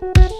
Green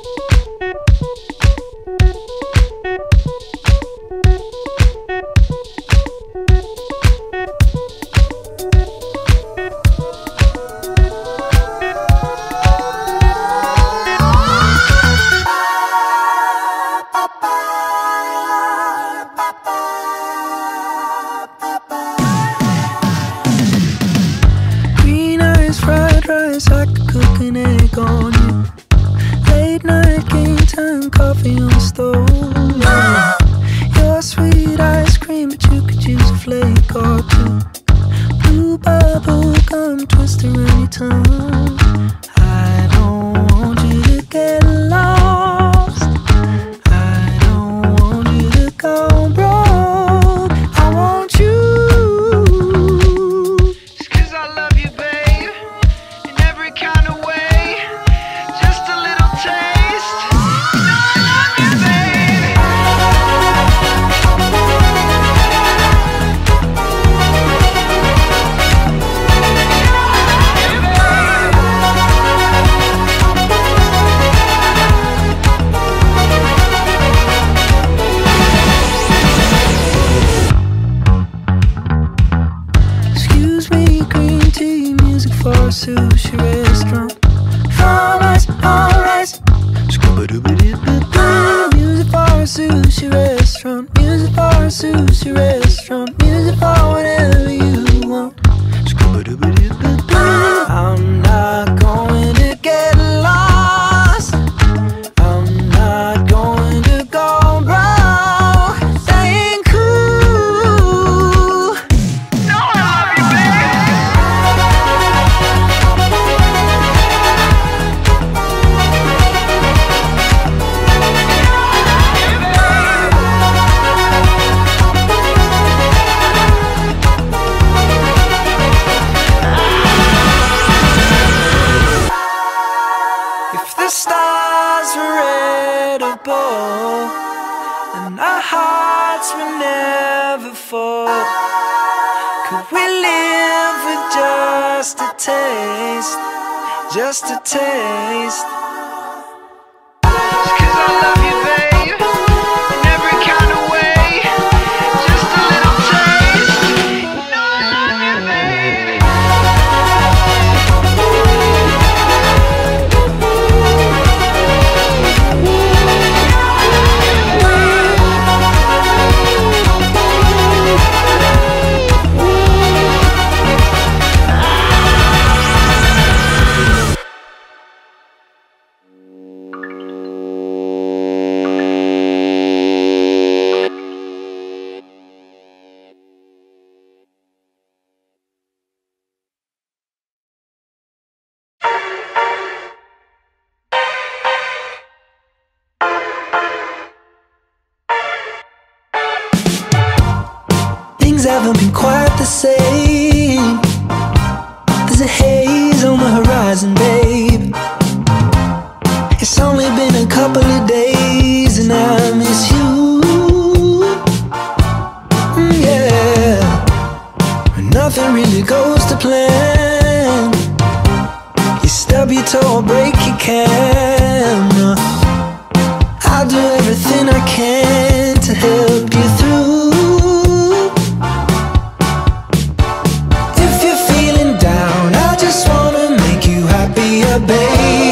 baby.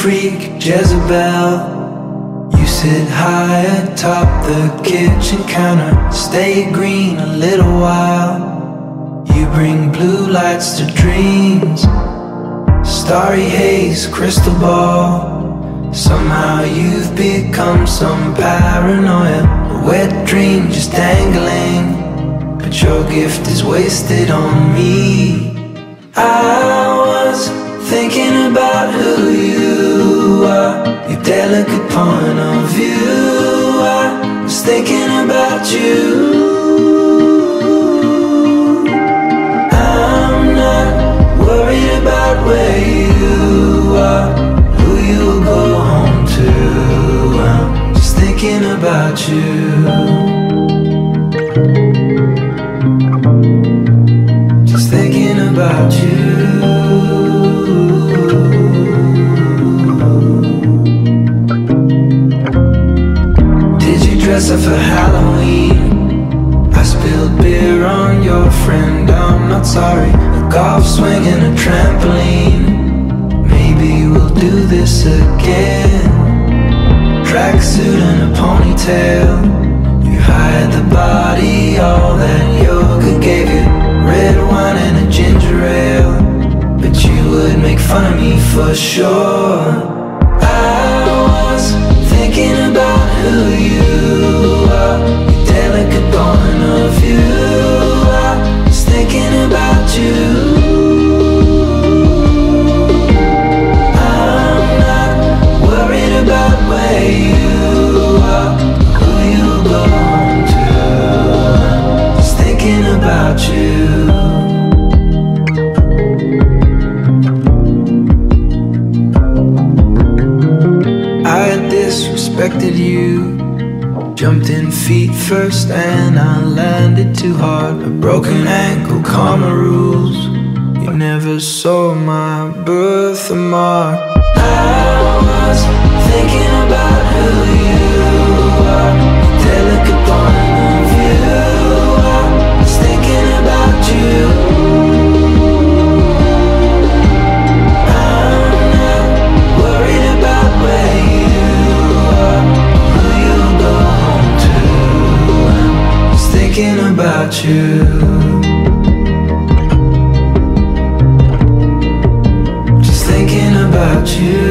freak, Jezebel. You sit high atop the kitchen counter Stay green a little while. You bring blue lights to dreams. Starry haze, crystal ball. Somehow you've become some paranoia. A wet dream just dangling. But your gift is wasted on me. I was thinking about who you are. Your delicate point of view. I was thinking about you. I'm not worried about where disrespected you. Jumped in feet first and I landed too hard. A broken ankle, karma rules. You never saw my birthmark. I was thinking about who you are. Delicate about you. Just thinking about you.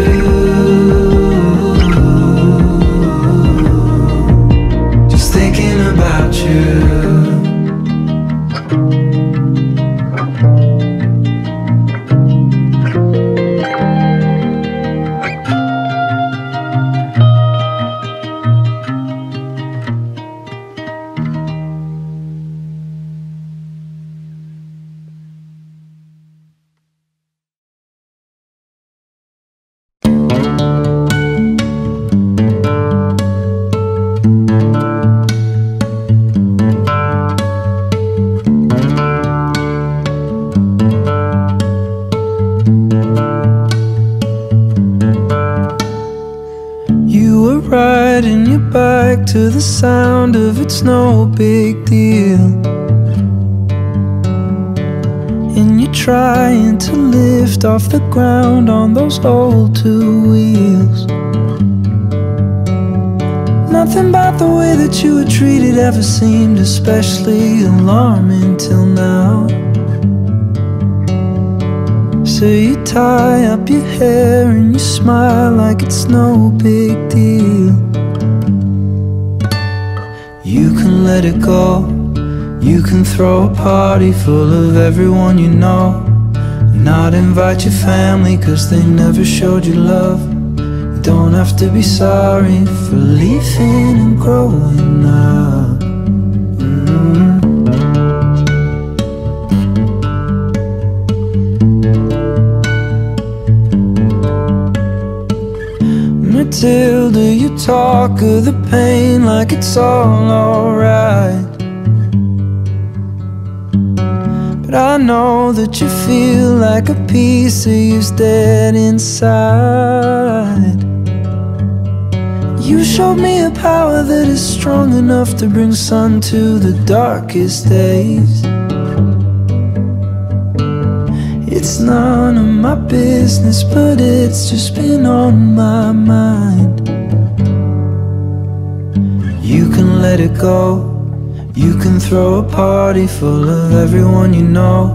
To the sound of it's no big deal. And you're trying to lift off the ground on those old two wheels. Nothing about the way that you were treated ever seemed especially alarming till now. So you tie up your hair and you smile like it's no big deal. You can let it go. You can throw a party full of everyone you know. Not invite your family cause they never showed you love. You don't have to be sorry for leaving and growing up. Matilda, you talk of the pain like it's all alright. But I know that you feel like a piece of you's dead inside. You showed me a power that is strong enough to bring sun to the darkest days. It's none of my business, but it's just been on my mind. You can let it go. You can throw a party full of everyone you know.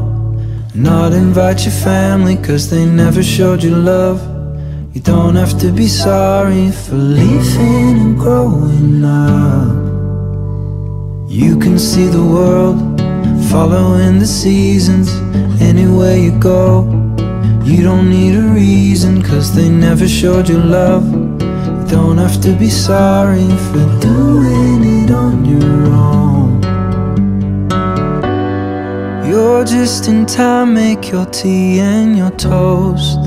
Not invite your family, cause they never showed you love. You don't have to be sorry for leaving and growing up. You can see the world following the seasons anywhere you go. You don't need a reason, cause they never showed you love. You don't have to be sorry for doing it on your own. You're just in time, make your tea and your toast.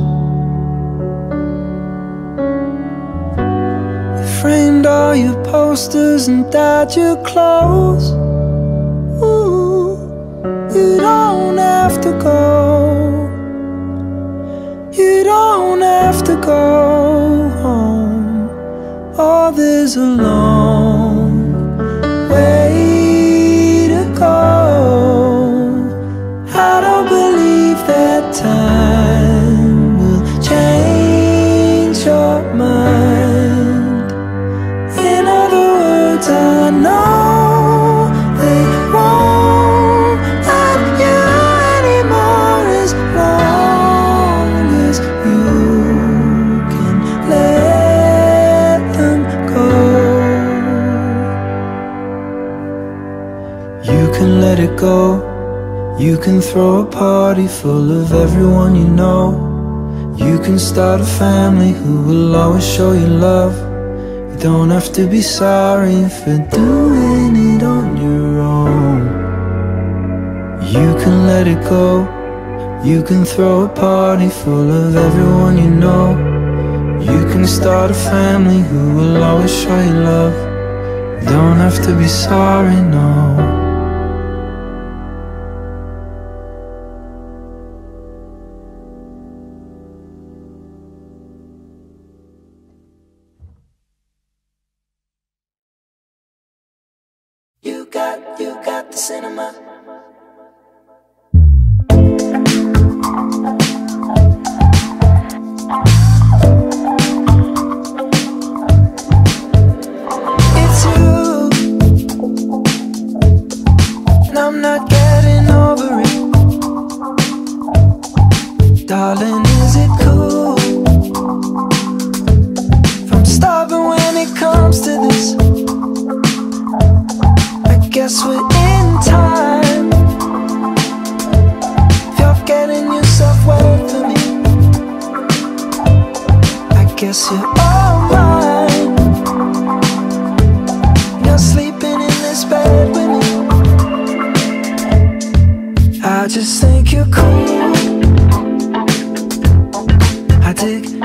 Framed all your posters and dyed your clothes. You don't have to go. You don't have to go home. Oh, there's a You can throw a party full of everyone you know. You can start a family who will always show you love. You don't have to be sorry for doing it on your own. You can let it go. You can throw a party full of everyone you know. You can start a family who will always show you love. You don't have to be sorry, no. Got, you got the cinema. It's you, and I'm not getting over it. Darling, is it cool? If I'm when it comes to this. Guess we're in time. If you're getting yourself wet for me, I guess you're all mine. You're sleeping in this bed with me. I just think you're cool. I dig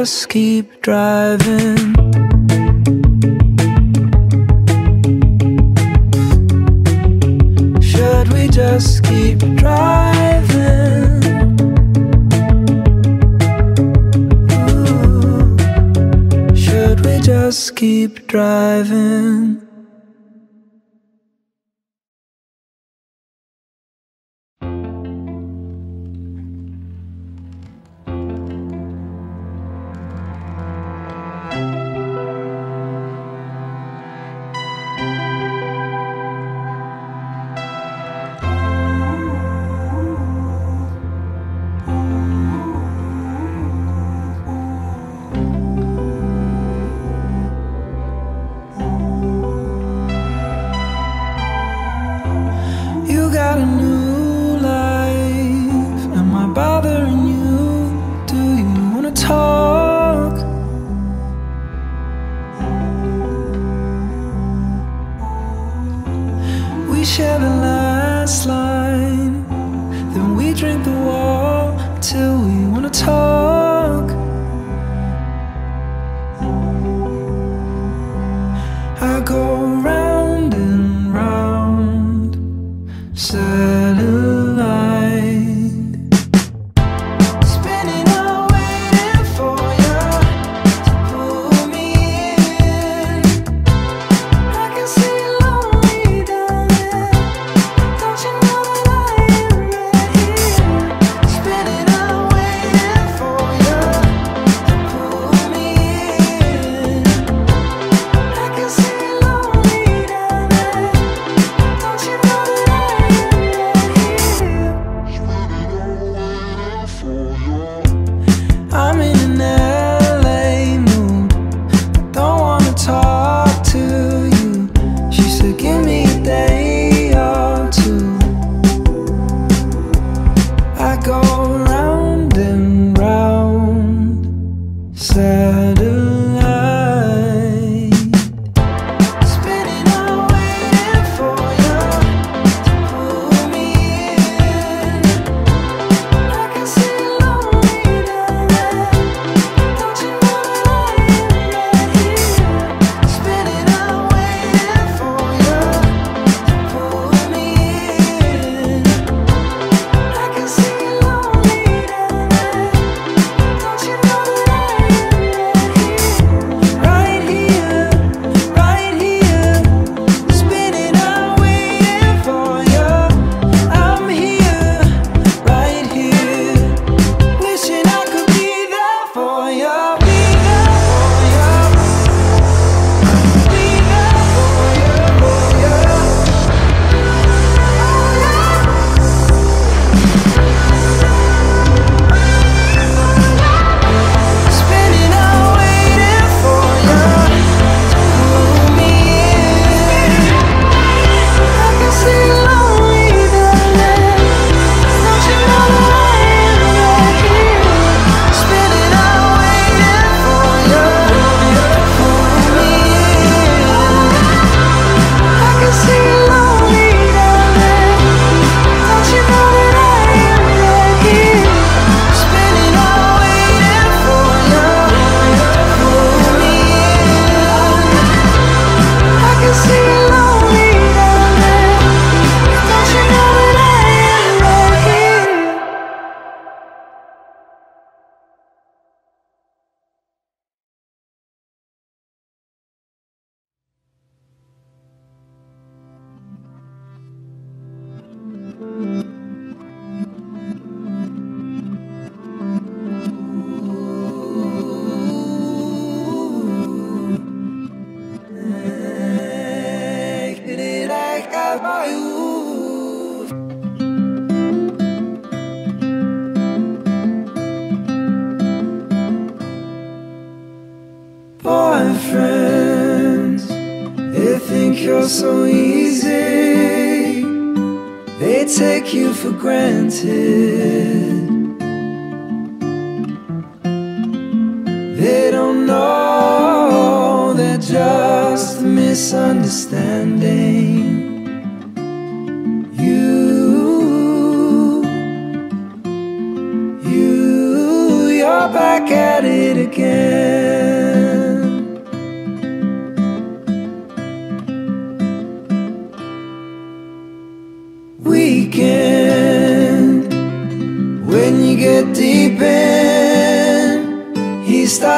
just keep driving. Should we just keep driving? Ooh. Should we just keep driving? I go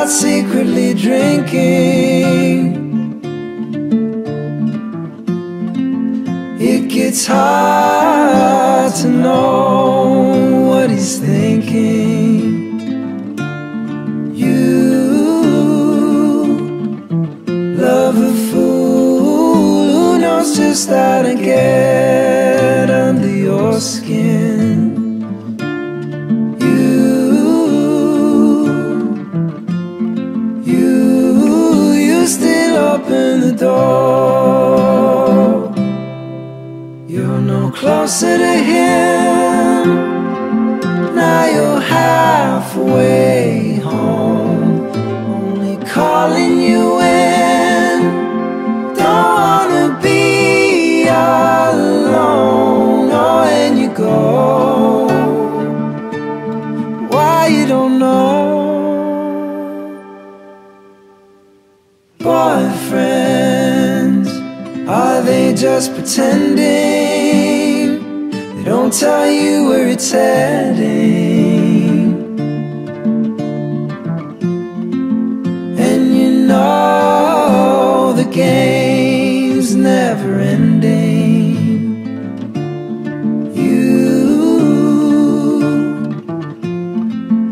starts secretly drinking. It gets hard to know what he's thinking. Closer to him. Now you're halfway home. Only calling you in. Don't wanna be alone. Oh, and you go. Why you don't know? Boyfriends, are they just pretending? Don't tell you where it's heading. And you know the game's never ending. You,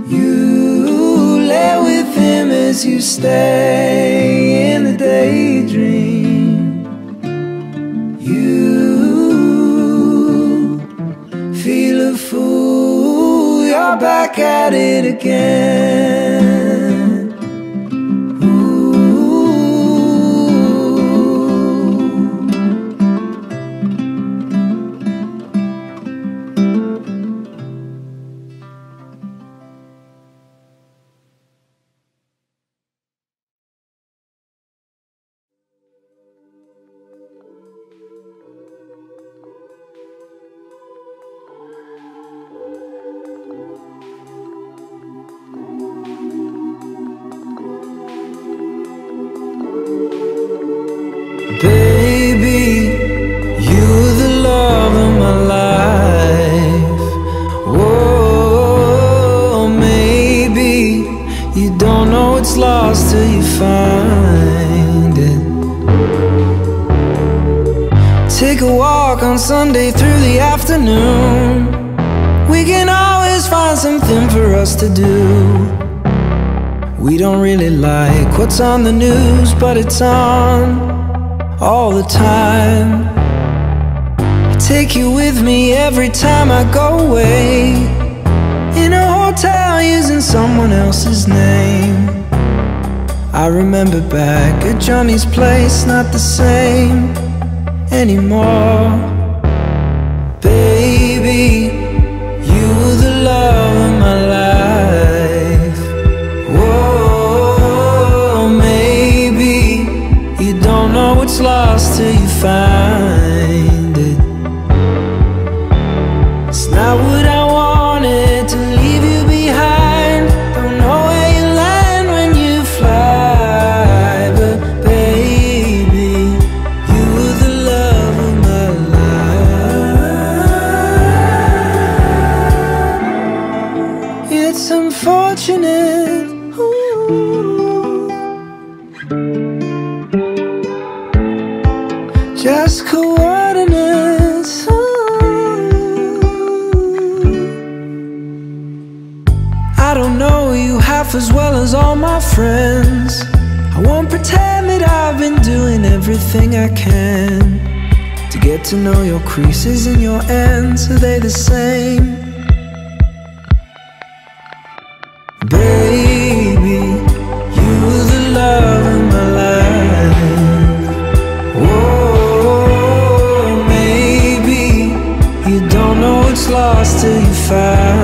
you lay with him as you stay in the daydream. At it again. Through the afternoon. We can always find something for us to do. We don't really like what's on the news, but it's on all the time. I take you with me every time I go away. In a hotel using someone else's name. I remember back at Johnny's place, not the same anymore. I don't know you half as well as all my friends. I won't pretend that I've been doing everything I can To get to know your creases and your ends, are they the same? Baby, you were the love of my life. Oh, maybe you don't know lost till you find